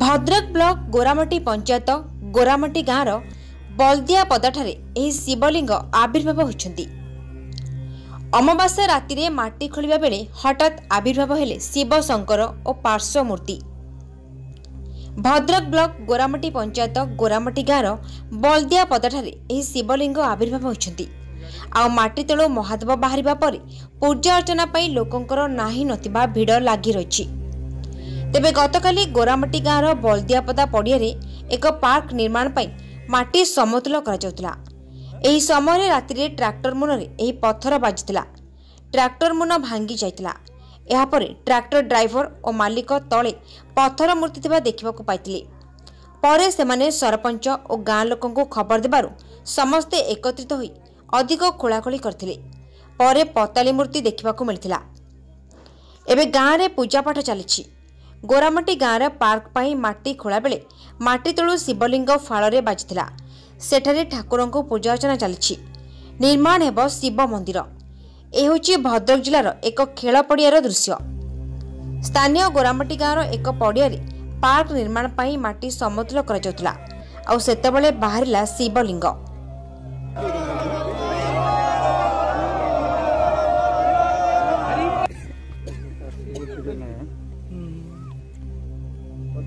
Bhadrak block Goramati panchayat Goramati ଗାଁର ବଲଦିଆ ପଦାଠାରେ ଏହି ଶିବଲିଙ୍ଗ ଆବିର୍ଭାବ ହୋଇଛନ୍ତି। ଅମାବାସ୍ୟା ରାତିରେ ମାଟି ଖୋଳିବା ବେଳେ ହଠାତ୍ ଆବିର୍ଭାବ ହେଲେ ଶିବ ଶଙ୍କର ଓ ପାର୍ଶ୍ୱ ମୂର୍ତ୍ତି ଭଦ୍ରକ ବ୍ଲକ ଗୋରାମଟି ପଞ୍ଚାୟତ ଗୋରାମଟି ଗାଁର ବଲଦିଆ ପଦାଠାରେ ଏହି ଶିବଲିଙ୍ଗ ଆବିର୍ଭାବ ହୋଇଛନ୍ତି। ଆଉ ମାଟି ତଳୁ ମହାଦେବ ବାହାରିବା ପରେ ପୂଜା ଅର୍ଚ୍ଚନା ପାଇଁ ଲୋକଙ୍କର ନାହିଁ ନଥିବା ଭିଡ଼ ଲାଗି ରହିଛି। ତେବେ ଗତକାଲି ଗୋରାମାଟି ଗାଁର ବଲଦିଆପଦା ପଡ଼ିଆରେ ଏକ ପାର୍କ ନିର୍ମାଣ ପାଇଁ ମାଟି ସମତୁଲ କରାଯାଉଥିଲା। ଏହି ସମୟରେ ରାତିରେ ଟ୍ରାକ୍ଟର ମୁନରେ ଏହି ପଥର ବାଜିଥିଲା। ଟ୍ରାକ୍ଟର ମୁନ ଭାଙ୍ଗି ଯାଇଥିଲା। ଏହାପରେ ଟ୍ରାକ୍ଟର ଡ୍ରାଇଭର ଓ ମାଲିକ ତଳେ ପଥର ମୂର୍ତ୍ତି ଥିବା ଦେଖିବାକୁ ପାଇଥିଲେ। ପରେ ସେମାନେ ସରପଞ୍ଚ ଓ ଗାଁ ଲୋକଙ୍କୁ ଖବର ଦେବାରୁ ସମସ୍ତେ ଏକତ୍ରିତ ହୋଇ ଅଧିକ ଖୋଳାଖୋଳି କରିଥିଲେ। ପରେ ପତାଳି ମୂର୍ତ୍ତି ଦେଖିବାକୁ ମିଳିଥିଲା। ଏବେ ଗାଁରେ ପୂଜାପାଠ ଚାଲିଛି। ଗୋରାମାଟି ଗାଁର ପାର୍କ ପାଇଁ ମାଟି ଖୋଳାବେଳେ ମାଟି ତଳୁ ଶିବଲିଙ୍ଗ ଫାଳରେ ବାଜିଥିଲା। ସେଠାରେ ଠାକୁରଙ୍କୁ ପୂଜା ଅର୍ଚ୍ଚନା ଚାଲିଛି। ନିର୍ମାଣ ହେବ ଶିବ ମନ୍ଦିର। ଏ ହେଉଛି ଭଦ୍ରକ ଜିଲ୍ଲାର ଏକ ଖେଳ ପଡ଼ିଆର ଦୃଶ୍ୟ। ସ୍ଥାନୀୟ ଗୋରାମାଟି ଗାଁର ଏକ ପଡ଼ିଆରେ ପାର୍କ ନିର୍ମାଣ ପାଇଁ ମାଟି ସମତୁଲ କରାଯାଉଥିଲା। ଆଉ ସେତେବେଳେ ବାହାରିଲା ଶିବଲିଙ୍ଗ।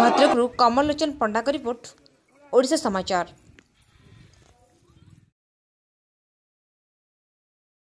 ଭଦ୍ରକରୁ କମଲ ଲୋଚନ ପଣ୍ଡାଙ୍କ ରିପୋର୍ଟ ଓଡ଼ିଶା ସମାଚାର